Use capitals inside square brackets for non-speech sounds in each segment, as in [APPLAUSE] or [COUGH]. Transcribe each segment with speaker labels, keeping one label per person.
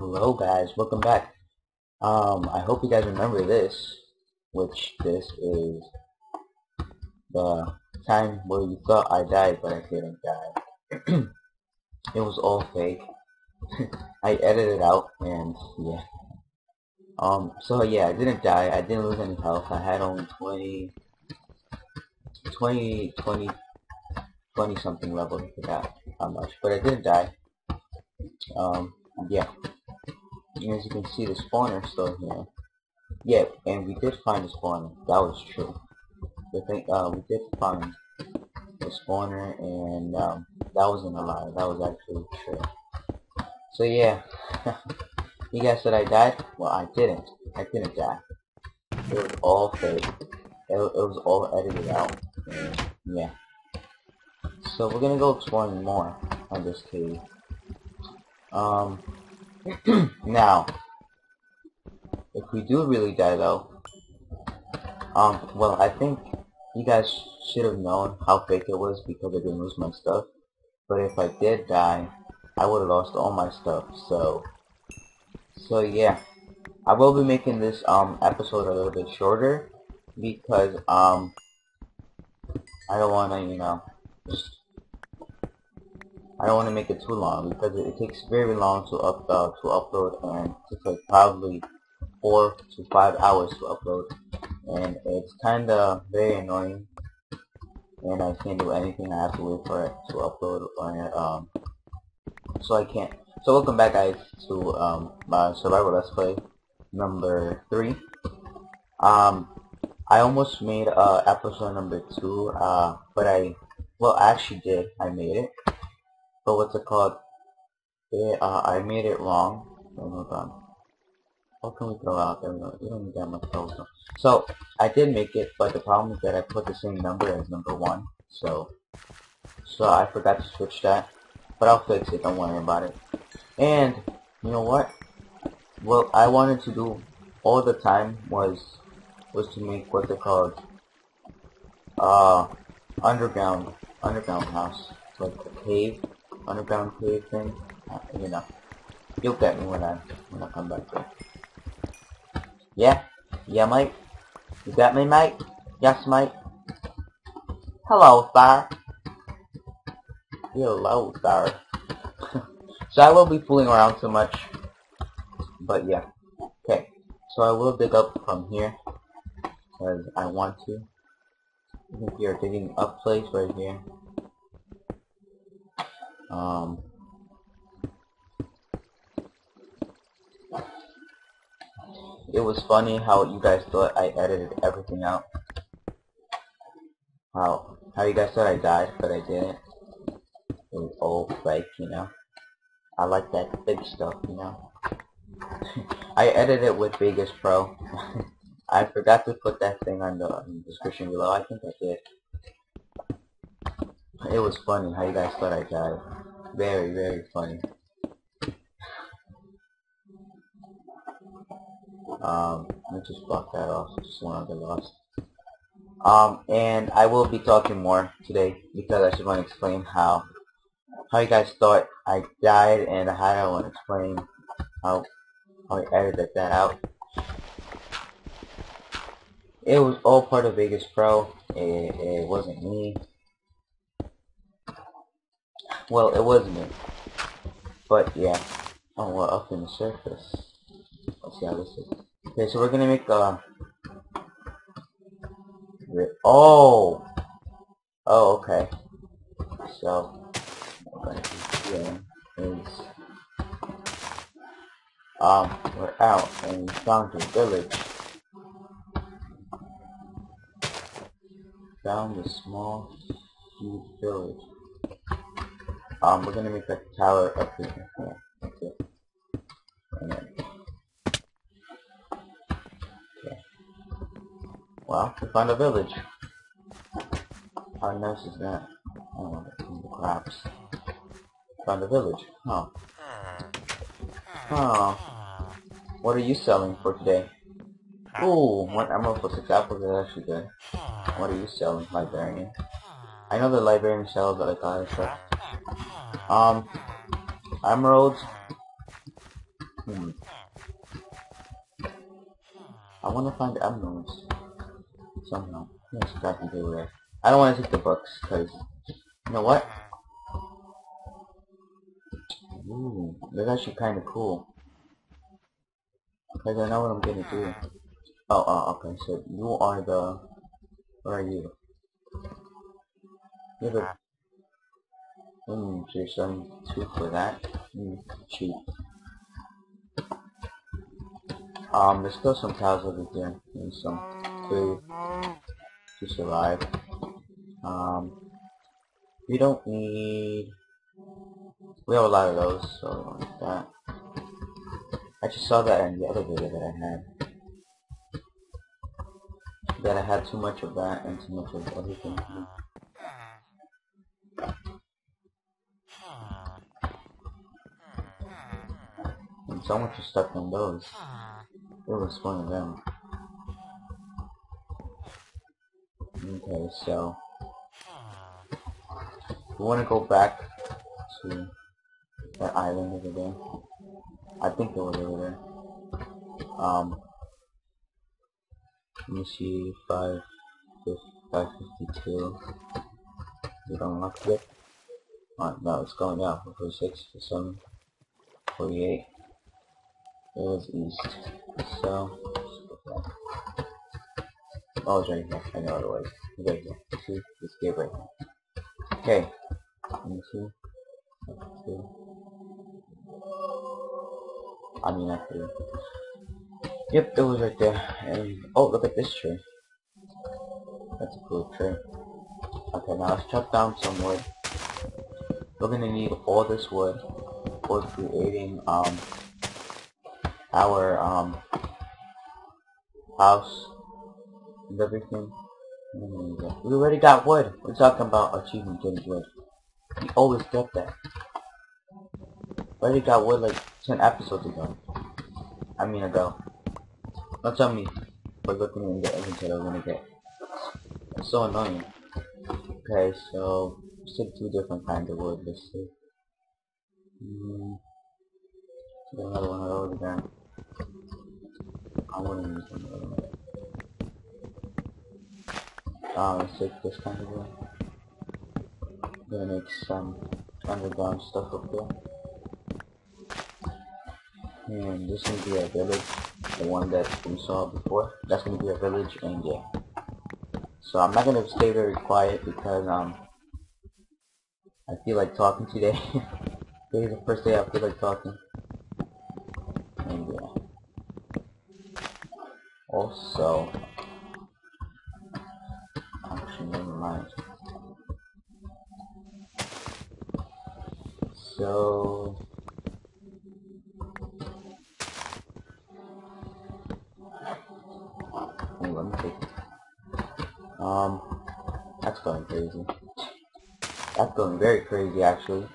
Speaker 1: Hello guys, welcome back. Um, I hope you guys remember this, which this is the time where you thought I died, but I didn't die. [CLEARS THROAT] it was all fake. [LAUGHS] I edited it out, and yeah. Um, so yeah, I didn't die, I didn't lose any health, I had only 20, 20, 20, 20 something levels, I forgot how much, but I didn't die. Um, yeah. And as you can see, the spawner is still here. Yeah, and we did find the spawner. That was true. The thing, uh, we did find the spawner, and um, that wasn't a lie. That was actually true. So yeah, [LAUGHS] you guys said I died. Well, I didn't. I didn't die. It was all fake. It, it was all edited out. And, yeah. So we're gonna go exploring more on this cave. Um, [CLEARS THROAT] now, if we do really die though, um, well, I think you guys should have known how fake it was because I didn't lose my stuff. But if I did die, I would have lost all my stuff. So, so yeah, I will be making this um episode a little bit shorter because um I don't want to, you know, just I don't want to make it too long because it, it takes very long to up uh, to upload and it takes like probably four to five hours to upload. And it's kind of very annoying. And I can't do anything I have to wait for it to upload or um so I can't. So welcome back guys to um my survival let's play number three. Um I almost made uh episode number two uh but I well I actually did. I made it but what's it called? It, uh, I made it wrong. hold on. What can we throw out? There we don't need that much cobblestone. So, I did make it, but the problem is that I put the same number as number one. So, so I forgot to switch that. But I'll fix it, don't worry about it. And, you know what? What I wanted to do all the time was, was to make what's it called? Uh, underground, underground house. Like a cave underground thing. Uh, you know, you'll get me when I when I come back. Yeah, yeah, mate. You got me, mate? Yes, mate. Hello, sir. Hello, sir. [LAUGHS] so I will be fooling around too much, but yeah. Okay, so I will dig up from here because I want to. I think you're digging up place right here. Um, it was funny how you guys thought I edited everything out. How how you guys thought I died, but I didn't. It was all fake, you know. I like that big stuff, you know. [LAUGHS] I edited it with Vegas Pro. [LAUGHS] I forgot to put that thing on the, on the description below. I think I did. It was funny how you guys thought I died. Very, very funny. Um, let me just block that off. Just to get lost. Um, and I will be talking more today because I just want to explain how how you guys thought I died and how I want to explain how how I edited that out. It was all part of Vegas Pro. It, it wasn't me. Well, it was me. But yeah. Oh, well, up in the surface. Let's see how this is. Okay, so we're gonna make a. Oh. Oh, okay. So what we're is um we're out and we found a village. Found a small huge village. Um, we're gonna make a tower up here. Okay. Okay. Well, we found a village. How nice is that? Oh, the. Found a village. Huh. Huh. What are you selling for today? Ooh, one emerald for six apples is actually good. What are you selling, librarian? I know the librarian sells other stuff. Um, emeralds. Hmm. I want to find emeralds somehow. Yes, table there. I don't want to take the books because you know what? Ooh, they're actually kind of cool. Because I know what I'm gonna do. Oh, oh, okay. So you are the. Where are you? You have a. Hmm, so you're selling two for that? Hmm, cheap. Um, there's still some cows over here and some food to survive. Um, we don't need. We have a lot of those, so like that. I just saw that in the other video that I had. That I had too much of that and too much of everything. And so much stuck on those. It was one of them. Okay, so we want to go back to that island over there. I think it was over there. Um, let me see, 5, 552. We don't unlock it. Oh, no, it's going down. 46, 47, 48. It was east. So, oh, it's right here. I know it was. Right here. See? This gate right here. Okay. Me see. Two. I mean, after. Yep, it was right there. And oh, look at this tree. That's a cool tree. Okay, now let's chop down some wood. We're gonna need all this wood for creating um our um house and everything. We already got wood. We're talking about achievement getting wood. We always get that. Already got wood like 10 episodes ago. I mean ago. Don't tell me we're looking in the inventory we're gonna get. It's so annoying. Okay, so let's take two different kinds of wood. Let's see. Mm, get another one of those again. I wouldn't use. Um, let's take this kind of. Gonna make some underground stuff up there. And this is gonna be a village, the one that we saw before. That's gonna be a village, and yeah. So I'm not gonna stay very quiet because um I feel like talking today. [LAUGHS] Today's the first day I feel like talking. And yeah. Also, actually never mind. So Hey, let me take Um that's going crazy. That's going very crazy actually.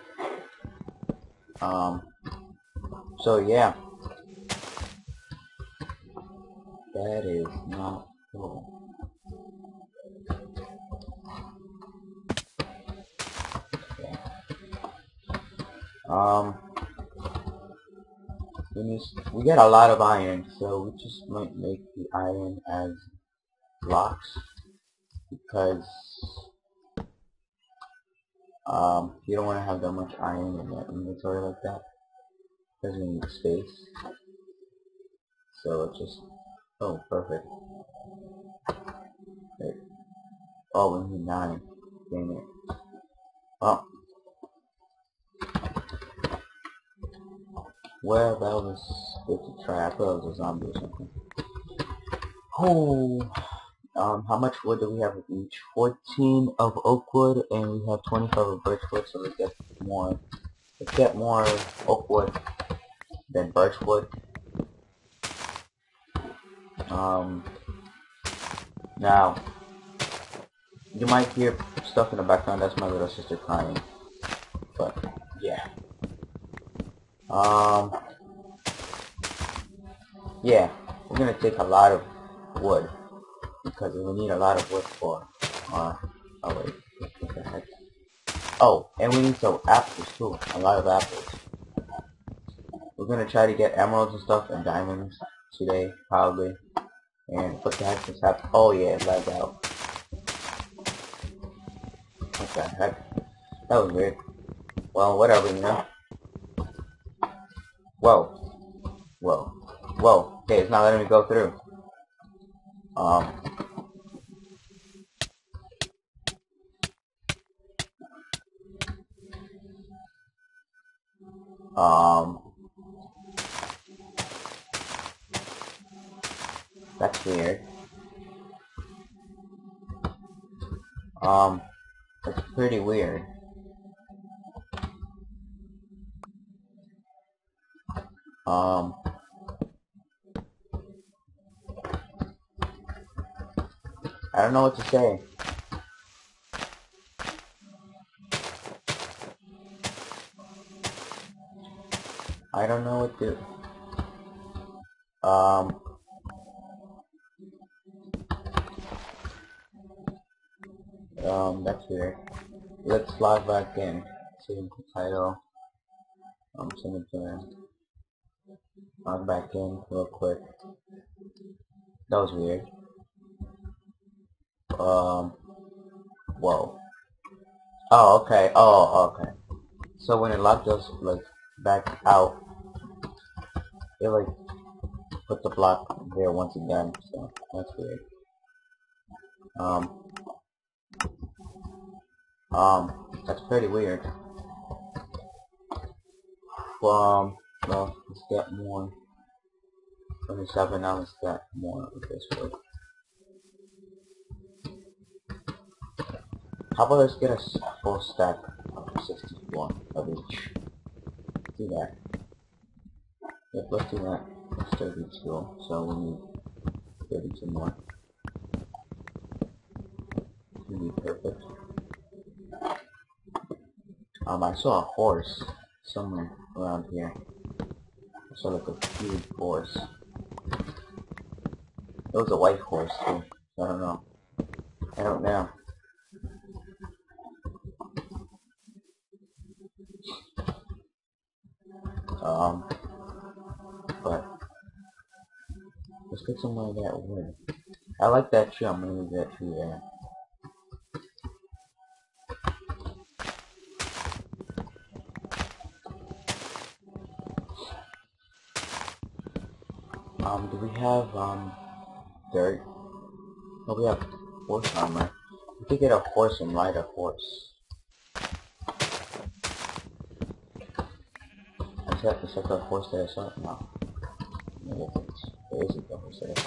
Speaker 1: Um so yeah. That is not cool. Um, we, we get a lot of iron, so we just might make the iron as blocks because um, you don't want to have that much iron in your inventory like that because you need space. So just oh perfect. Wait. Oh, we need nine. Dang it. Oh, Well, that was good to try. I thought it was a zombie or something. Oh, um, how much wood do we have of each? 14 of oak wood, and we have 25 of birch wood, so let's get more. Let's get more oak wood than birch wood. Um, now, you might hear stuff in the background. That's my little sister crying. But, yeah. Um, yeah, we're gonna take a lot of wood because we need a lot of wood for our. Oh wait, what the heck? Oh, and we need some apples too. A lot of apples. We're gonna try to get emeralds and stuff and diamonds today, probably. And what the heck just happened? Oh yeah, lagged out. What the heck? That was weird. Well, whatever, you know. Whoa. Whoa. Whoa. Okay, it's not letting me go through. Um. Um. That's weird. Um, pretty weird. Um, I don't know what to say. I don't know what to... Um... Um, that's weird. Let's log back in. Save the title. Um, send it to him. Log back in real quick. That was weird. Um, whoa. Oh, okay. Oh, okay. So when it locked us, like, back out, it, like, put the block there once again, so that's weird. Um, um, that's pretty weird. Um, well, let's get more. 27, now let's get more of this wood. How about let's get a full stack of 64 of each. Do that. Yep, let's do that. It's 32, so we need 32 more. We need perfect. Um, I saw a horse somewhere around here. I saw like a huge horse. It was a white horse too. I don't know. I don't know. Um, but let's get some of that wood. I like that tree. I'm gonna leave that tree there. Have, um, dirt? Oh, we have horse armor. We could get a horse and ride a horse. Is that, is that the horse that I saw? No. No, it isn't the horse that I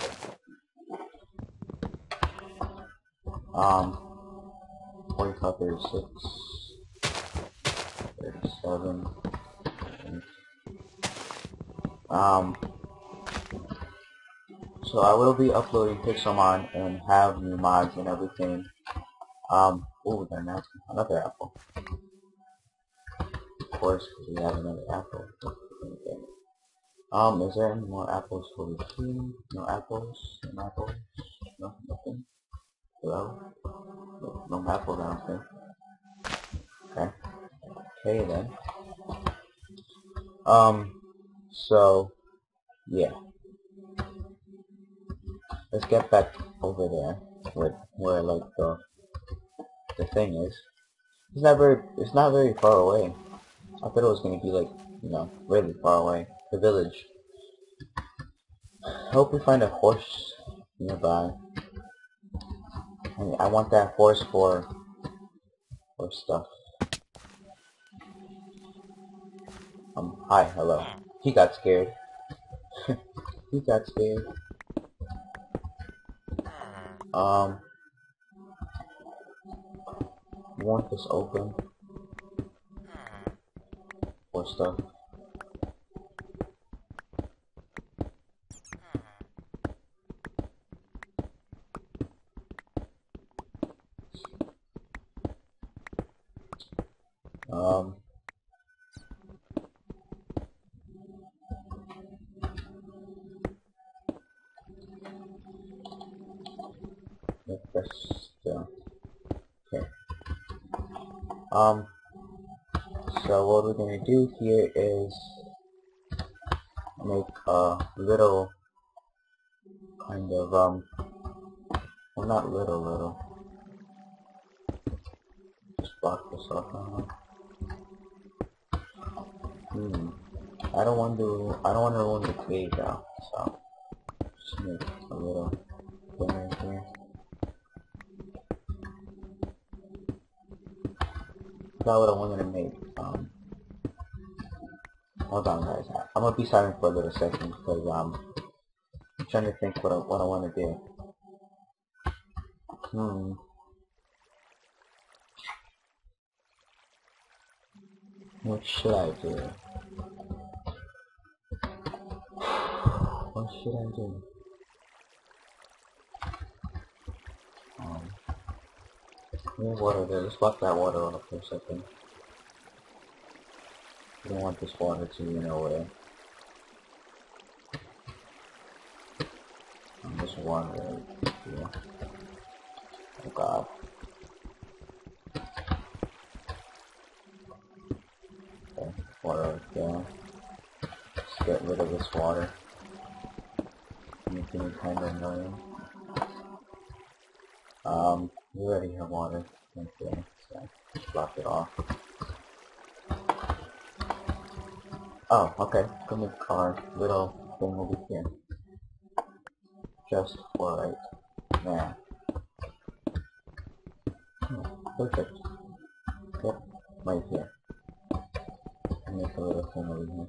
Speaker 1: saw. Um, 45, 36, 37, um, so I will be uploading Pixelmon and have new mods and everything. Um, oh, then another apple. Of course, we have another apple. Okay. Um, is there any more apples for the team? No apples? No apples? No, nothing? Hello? No, no apples, I. Okay. Okay then. Um, so, yeah let's get back over there where where like the the thing is. It's not very it's not very far away. I thought it was gonna be like, you know, really far away. The village. I hope we find a horse nearby. I, I want that horse for for stuff. Um, hi, hello. He got scared. [LAUGHS] he got scared. Um, want this open for stuff. Um, press okay um so what we're going to do here is make a little kind of um well not little little just block this off. Hmm. I don't want to I don't want to ruin the cave now, so just make a little thing right here. That's what I wanted to make. Um hold on guys. I'm gonna be silent for a little second because um I'm trying to think what I what I wanna do. Hmm. What should I do? What should I do? Um, water there. Let's that water off for a second. We don't want this water to be nowhere. This water right here. Oh god. Okay, water there. Let's get rid of this water. It kind of annoying. Um, we already have water. Okay, so just block it off. Oh, okay. Come with car, little thing over here. Just right there. Hmm, perfect. Yep, right here. Make a little thing over here.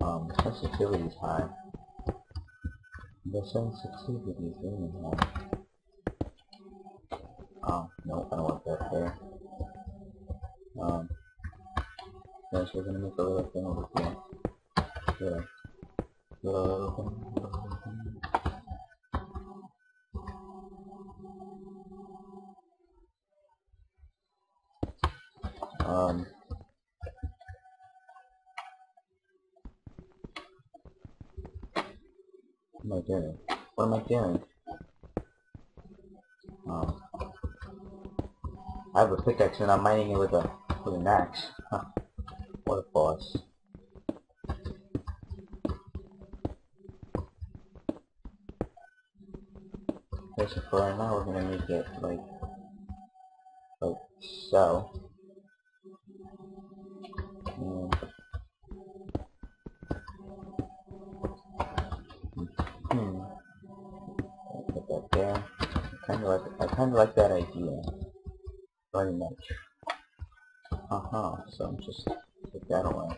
Speaker 1: Um, sensitivity is high. The sensitivity is really high. Gonna make a little thing over here. Yeah. Thing. Um. What am I doing? What am I doing? Um. I have a pickaxe and I'm mining it with a with an axe. Huh. What a boss. Okay, so for right now we're gonna make it like like so. Hmm. I'll put that there. I kinda like I kinda like that idea. Very much. Uh-huh, so I'm just that away.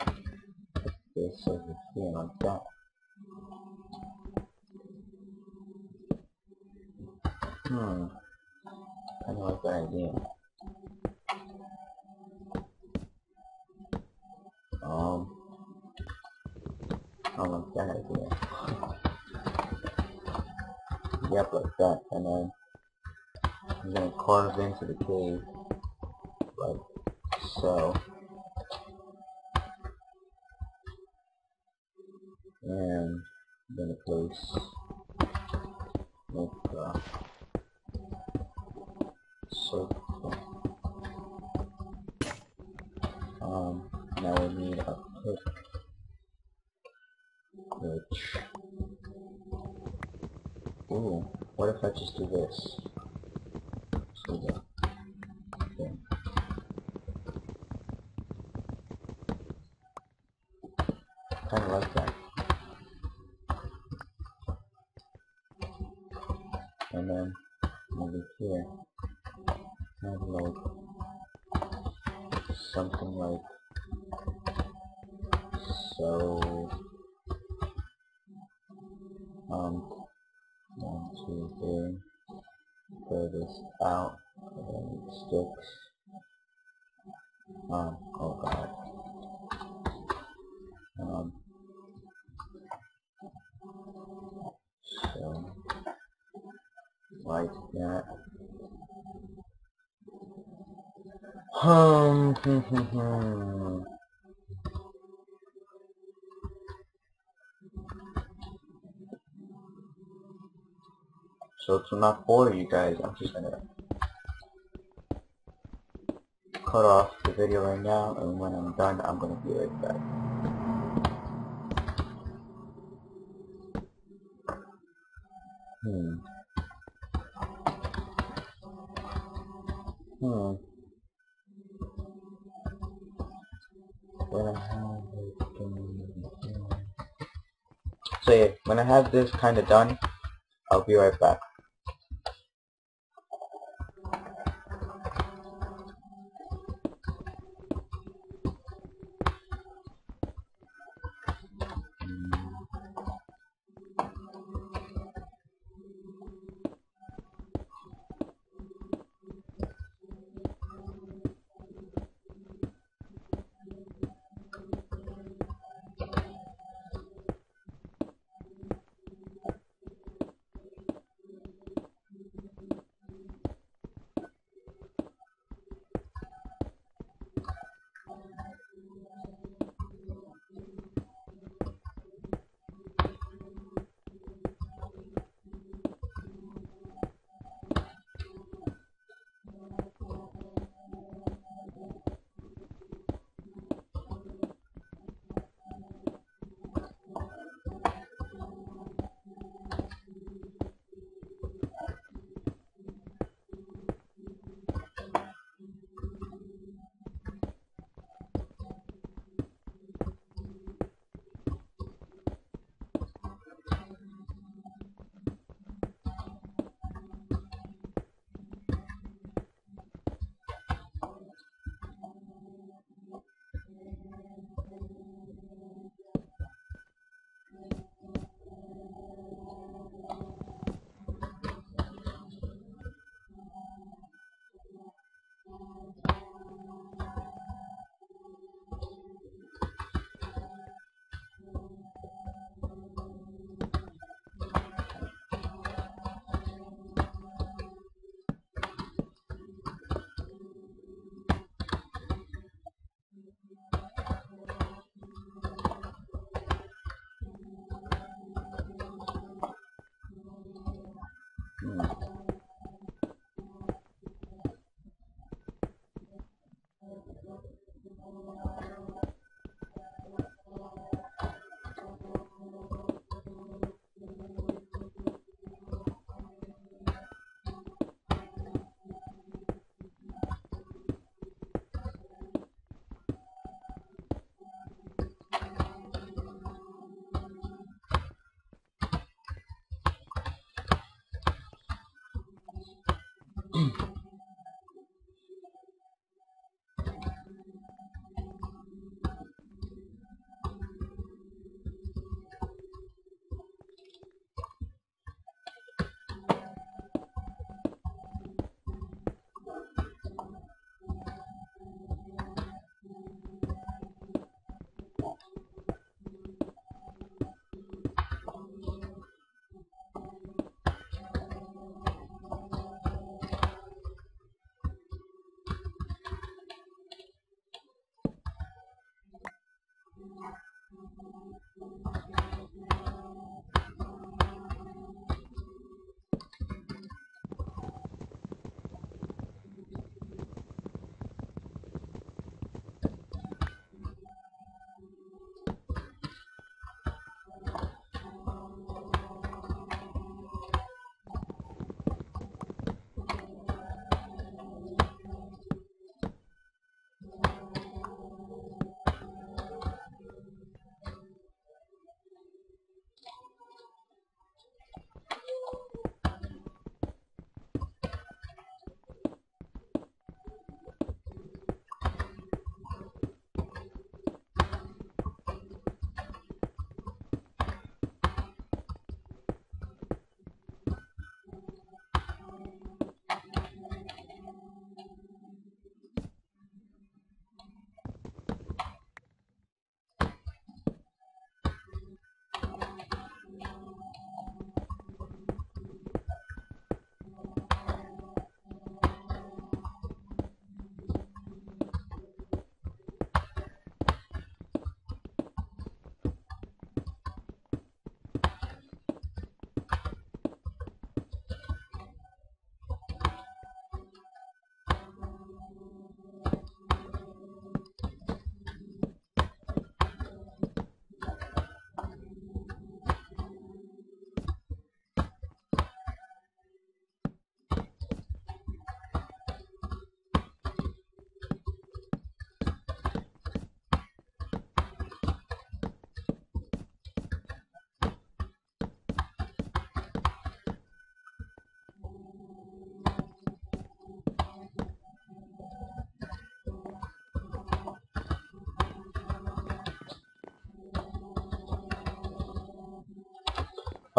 Speaker 1: This over here like that. Hmm. I don't like that idea. Um. I don't like that idea. yep, like that, and then I'm gonna carve into the cave like so. Place make a circle. Um, now we need a pick, which, ooh, what if I just do this? So the thing. Kind of like that. And then over here, have like something like so. Um, one, two, three. Throw this out, and it sticks. Um, oh god. Um, so, like that. Um. [LAUGHS] So to not bore you guys, I'm just gonna cut off the video right now, and when I'm done, I'm gonna be right back. Have this kind of done, I'll be right back. Mm.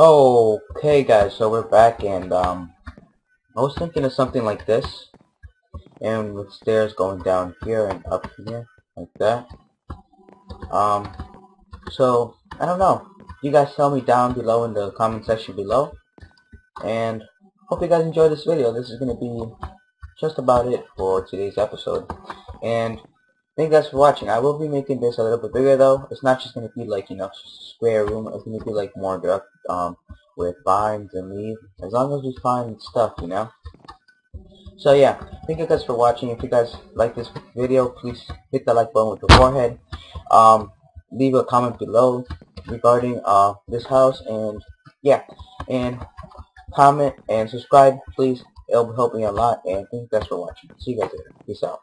Speaker 1: Okay guys, so we're back and um I was thinking of something like this and with stairs going down here and up here like that. Um so I don't know. You guys tell me down below in the comment section below and hope you guys enjoy this video. This is gonna be just about it for today's episode. And thank you guys for watching. I will be making this a little bit bigger though. It's not just going to be like, you know, square room. It's going to be like more direct, um, with vines and leaves. As long as we find stuff, you know. So yeah, thank you guys for watching. If you guys like this video, please hit the like button with the forehead. Um, leave a comment below regarding uh, this house and yeah, and comment and subscribe, please. It'll help me a lot. And thank you guys for watching. See you guys later. Peace out.